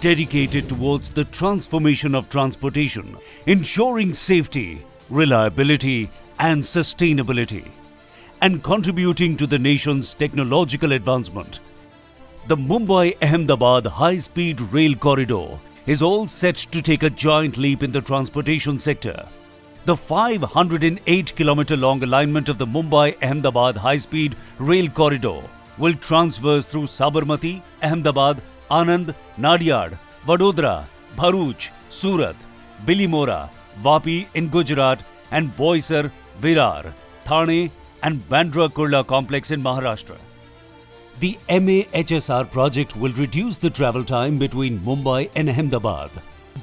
dedicated towards the transformation of transportation, ensuring safety, reliability, and sustainability, and contributing to the nation's technological advancement. The Mumbai Ahmedabad high speed rail corridor is all set to take a giant leap in the transportation sector. The 508 kilometer long alignment of the Mumbai Ahmedabad high speed rail corridor will transverse through Sabarmati, Ahmedabad, Anand, Nadiad, Vadodara, Bharuch, Surat, Bilimora, Vapi in Gujarat, and Boisar, Virar, Thane, and Bandra Kurla complex in Maharashtra. The MAHSR project will reduce the travel time between Mumbai and Ahmedabad,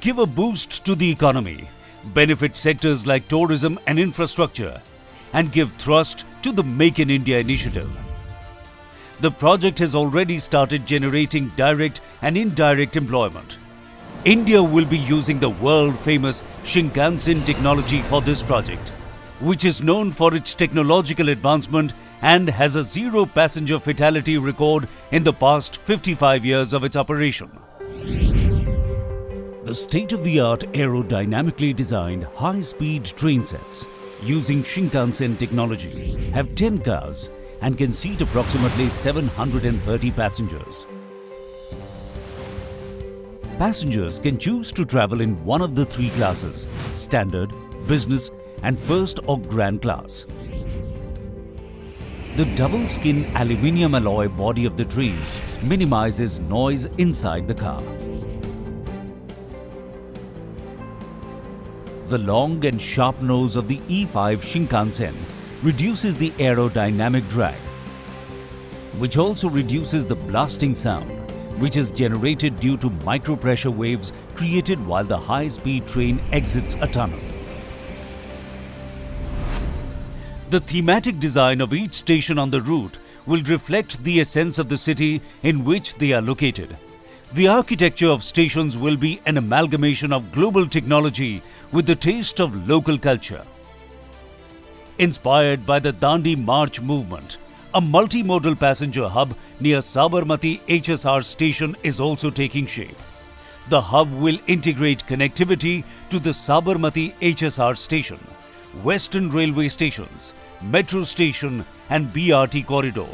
give a boost to the economy, benefit sectors like tourism and infrastructure, and give thrust to the Make in India initiative. The project has already started generating direct and indirect employment. India will be using the world famous Shinkansen technology for this project, which is known for its technological advancement and has a zero passenger fatality record in the past 55 years of its operation. The state-of-the-art aerodynamically designed high-speed train sets using Shinkansen technology have 10 cars and can seat approximately 730 passengers. Passengers can choose to travel in one of the three classes, standard, business and first or grand class. The double-skin aluminium alloy body of the train minimizes noise inside the car. The long and sharp nose of the E5 Shinkansen reduces the aerodynamic drag, which also reduces the blasting sound, which is generated due to micropressure waves created while the high-speed train exits a tunnel. The thematic design of each station on the route will reflect the essence of the city in which they are located. The architecture of stations will be an amalgamation of global technology with the taste of local culture. Inspired by the Dandi March movement, a multimodal passenger hub near Sabarmati HSR station is also taking shape. The hub will integrate connectivity to the Sabarmati HSR station, Western Railway stations, metro station and BRT corridor